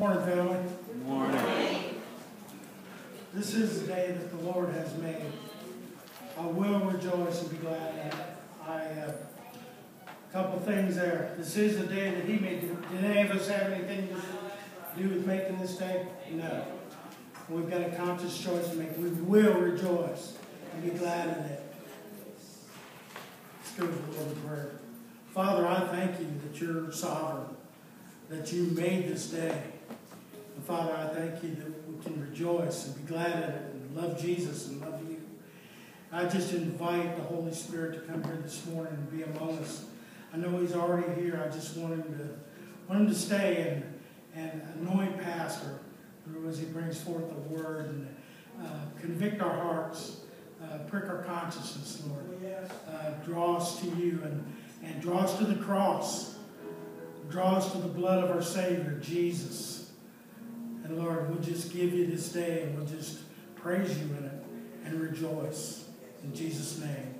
Morning, family. Good morning. This is the day that the Lord has made. I will rejoice and be glad in it. I, uh, a couple things there. This is the day that He made. Did any of us have anything to do with making this day? No. We've got a conscious choice to make. We will rejoice and be glad in it. Let's go to the Lord in prayer. Father, I thank you that you're sovereign, that you made this day. And Father, I thank you that we can rejoice and be glad in it and love Jesus and love you. I just invite the Holy Spirit to come here this morning and be among us. I know He's already here. I just want Him to want Him to stay and, and anoint Pastor as he brings forth the word and uh, convict our hearts, uh, prick our consciousness, Lord. Uh, draw us to you and, and draw us to the cross. Draw us to the blood of our Savior, Jesus. And Lord, we'll just give you this day and we'll just praise you in it and rejoice. In Jesus' name.